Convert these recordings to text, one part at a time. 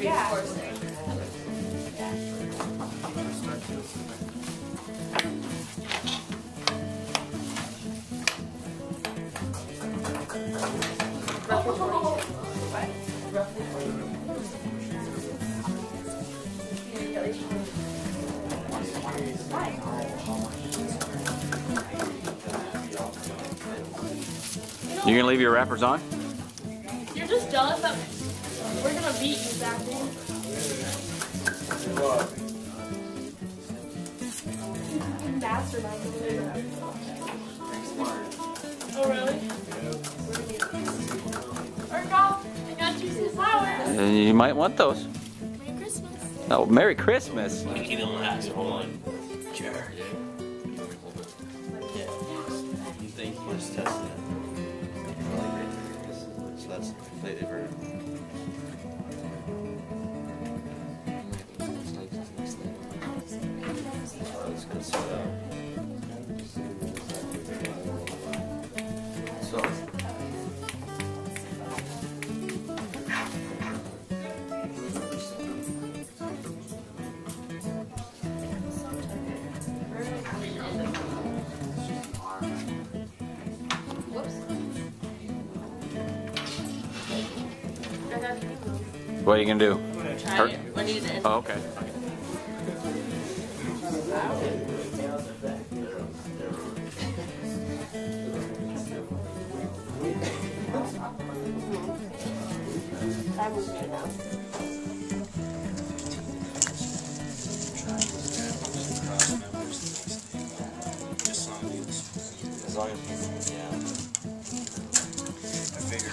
Yeah. You gonna leave your wrappers on? You're just jealous that we're gonna beat you, Zachary. Mastermind. Oh really? Or golf. I got you some flowers. Uh, You might want those. Merry Christmas. Oh, Merry Christmas. He don't last. Hold on. Jared. Yeah. You think he was testing that's What are you gonna do? Try Hurt? it. When he's in. Oh, okay. That was good now. As long as, yeah. I figured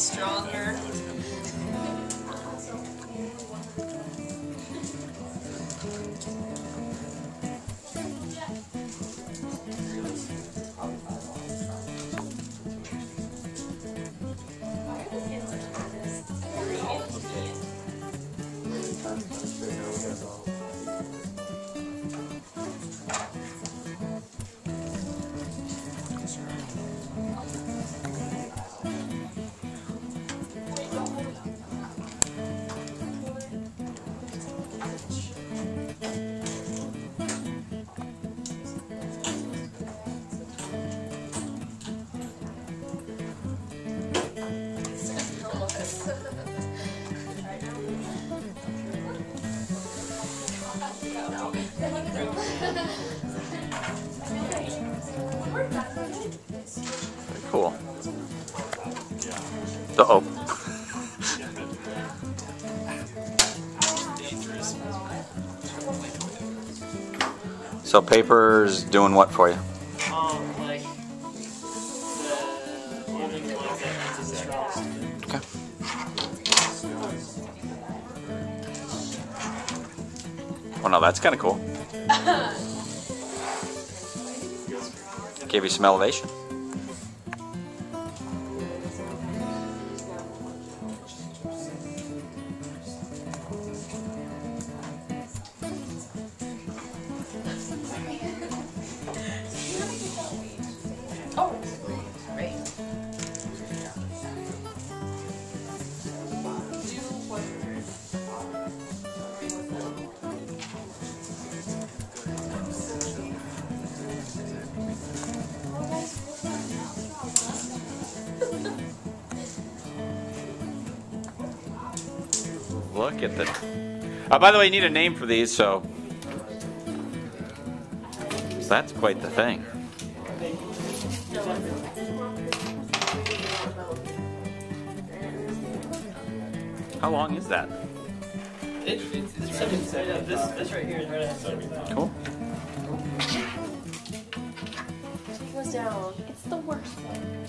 stronger. Cool. Uh oh. so paper's doing what for you? Um, Okay. Well, now that's kind of cool. Give you some elevation. look at the... Oh, by the way, you need a name for these, so... that's quite the thing. How long is that? It, it's, it's seven, this, this right here is right at seven. Cool. It goes down. It's the worst one.